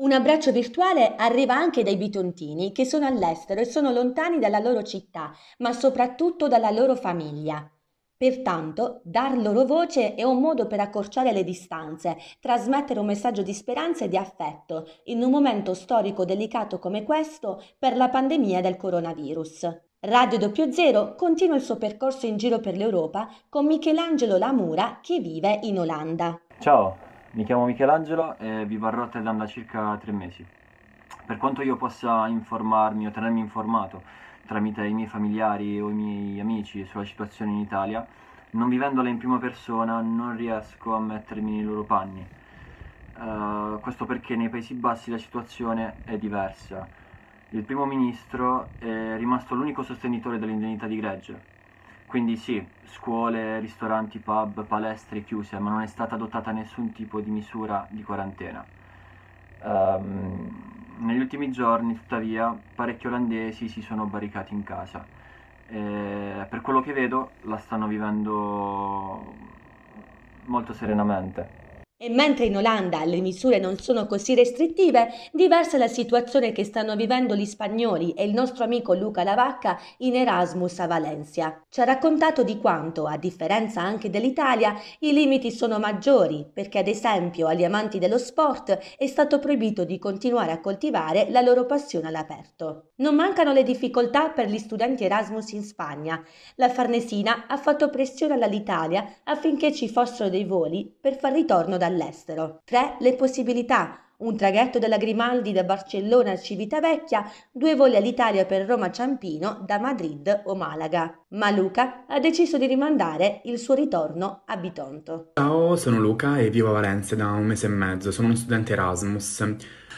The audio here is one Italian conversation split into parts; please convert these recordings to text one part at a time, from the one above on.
Un abbraccio virtuale arriva anche dai bitontini che sono all'estero e sono lontani dalla loro città, ma soprattutto dalla loro famiglia. Pertanto, dar loro voce è un modo per accorciare le distanze, trasmettere un messaggio di speranza e di affetto in un momento storico delicato come questo per la pandemia del coronavirus. Radio 00 continua il suo percorso in giro per l'Europa con Michelangelo Lamura che vive in Olanda. Ciao, mi chiamo Michelangelo e vivo a Rotterdam da circa tre mesi. Per quanto io possa informarmi o tenermi informato tramite i miei familiari o i miei amici sulla situazione in Italia, non vivendola in prima persona non riesco a mettermi nei loro panni. Uh, questo perché nei Paesi Bassi la situazione è diversa. Il primo ministro è rimasto l'unico sostenitore dell'indennità di gregge, quindi sì, scuole, ristoranti, pub, palestre chiuse, ma non è stata adottata nessun tipo di misura di quarantena. Um, negli ultimi giorni, tuttavia, parecchi olandesi si sono barricati in casa. E per quello che vedo, la stanno vivendo molto serenamente. E mentre in Olanda le misure non sono così restrittive, diversa è la situazione che stanno vivendo gli spagnoli e il nostro amico Luca Lavacca in Erasmus a Valencia. Ci ha raccontato di quanto, a differenza anche dell'Italia, i limiti sono maggiori, perché ad esempio agli amanti dello sport è stato proibito di continuare a coltivare la loro passione all'aperto. Non mancano le difficoltà per gli studenti Erasmus in Spagna. La Farnesina ha fatto pressione all'Italia affinché ci fossero dei voli per far ritorno da all'estero. 3. Le possibilità. Un traghetto della Grimaldi da Barcellona a Civitavecchia, due voli all'Italia per Roma Ciampino da Madrid o Malaga. Ma Luca ha deciso di rimandare il suo ritorno a Bitonto. Ciao, sono Luca e vivo a Valencia da un mese e mezzo, sono uno studente Erasmus.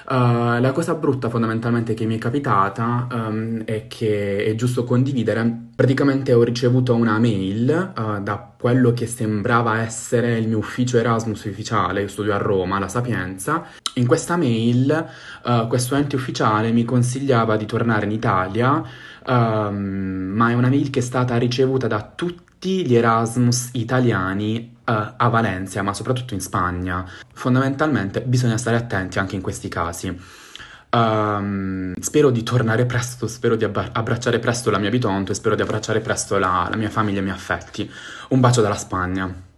Uh, la cosa brutta fondamentalmente che mi è capitata um, è che è giusto condividere. Praticamente ho ricevuto una mail uh, da quello che sembrava essere il mio ufficio Erasmus ufficiale, io studio a Roma, la Sapienza. In questa mail uh, questo ente ufficiale mi consigliava di tornare in Italia, um, ma è una mail che è stata ricevuta da tutti gli Erasmus italiani uh, a Valencia, ma soprattutto in Spagna. Fondamentalmente bisogna stare attenti anche in questi casi. Um, spero di tornare presto, spero di abbra- abbracciare presto la mia Bitonto e spero di abbracciare presto la, la mia famiglia e i miei affetti. Un bacio dalla Spagna.